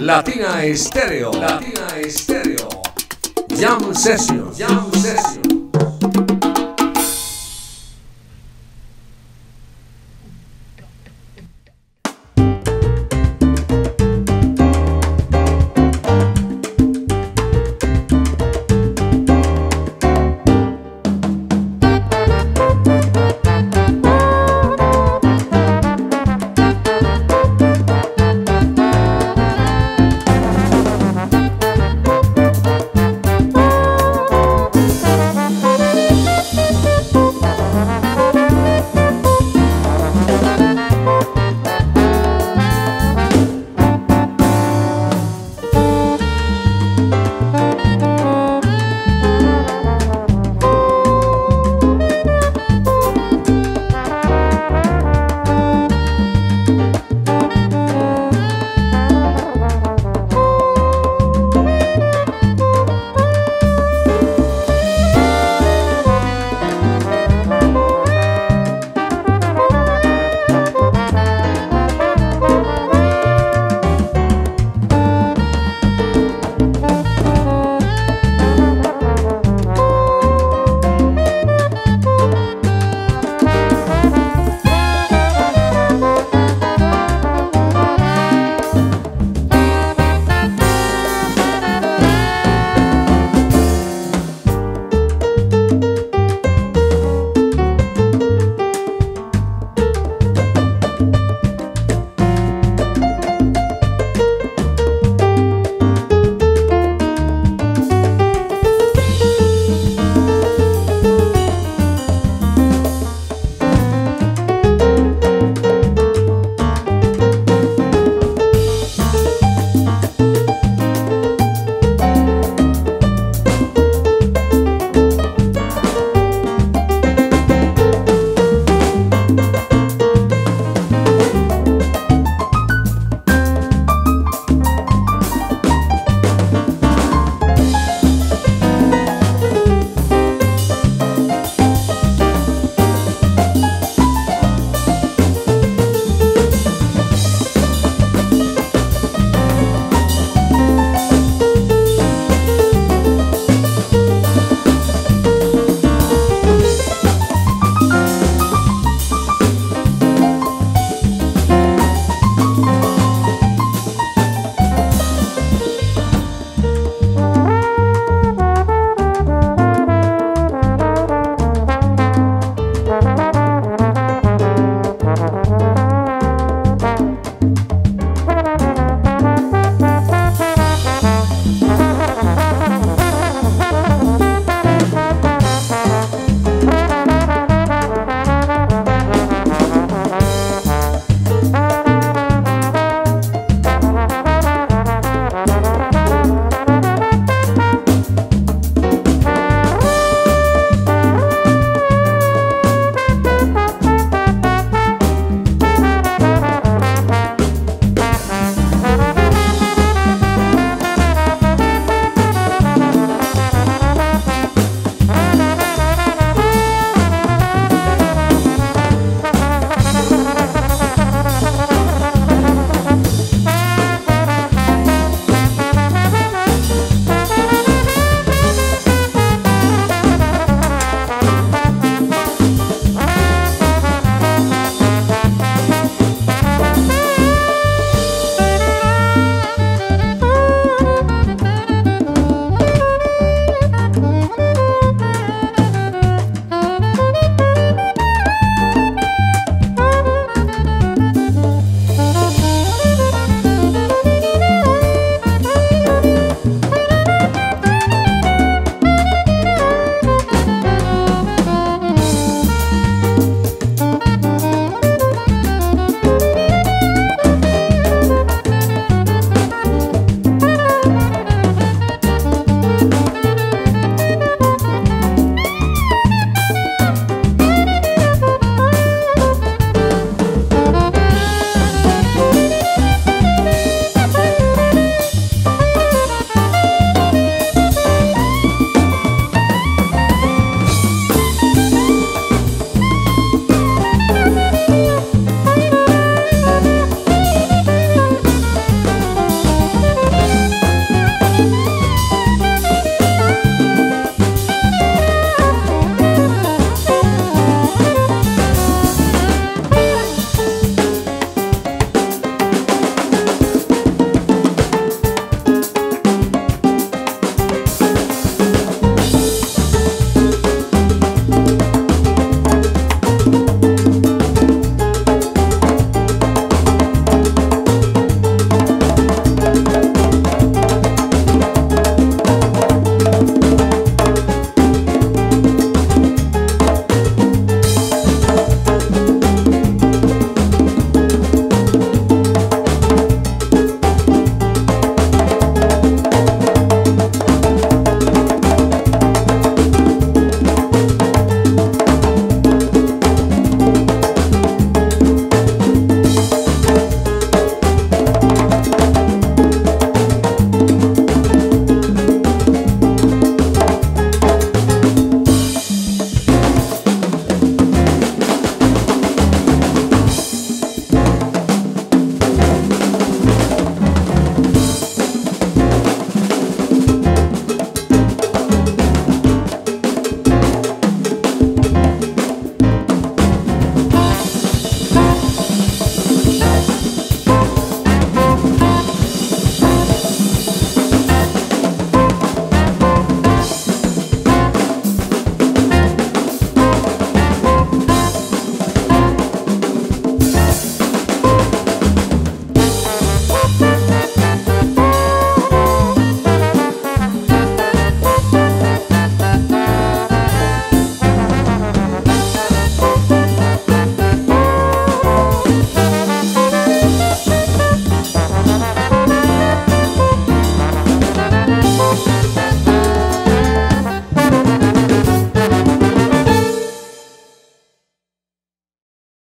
Latina Estéreo. Latina Estéreo. Jam Session. Jam Session.